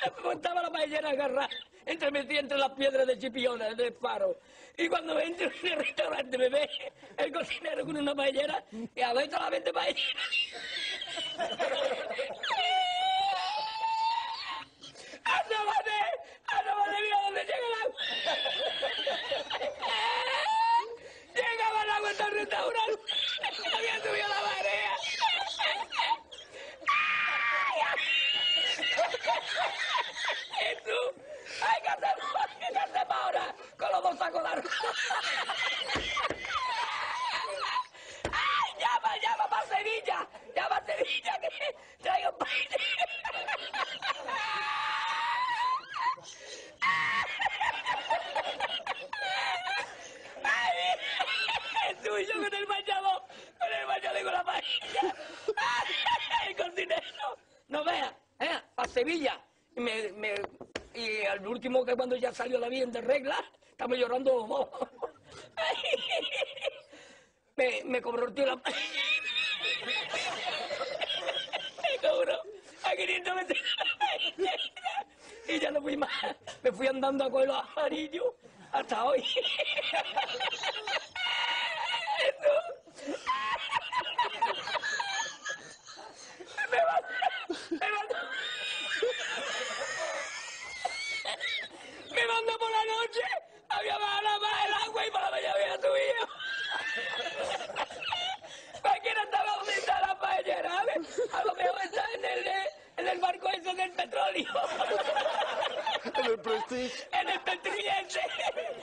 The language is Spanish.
estaba, estaba la paellera agarrada entre metida entre las piedras de Chipiona, del faro. Y cuando entro en el restaurante me ve el cocinero con una paellera y a veces la vende paellera. ¡Asómate! ¡Asómate! ¡Mira dónde llega el agua! ¡Llegaba el agua hasta el restaurante! ¡Había subido la marea! ¿Y tú? ¡Hay que hacer ¿Qué hacemos ahora? Con los dos sacos de arroz. ¡Ay, llama, llama para Sevilla! ¡Llama a Sevilla que traigo paella! ¡Ay! Tú y yo con el bañador, con el bañador y con la paella. ¡Ay, el cocinero! No vea, eh, a Sevilla. Y, al último que cuando ya salió la bien de regla, estamos llorando. Me, me cobró el tío la. Me cobró a 500 veces y ya no fui más. Me fui andando a coger los amarillos hasta hoy. Eso. Me va, me va, me mandó por la noche, había bajado la más el agua y por la mañana había subido. Cualquiera estaba donde está la paellera, ¿sabes? A lo mejor está en el, en el del petróleo. En el Prestige. En el Petrillense. Ay,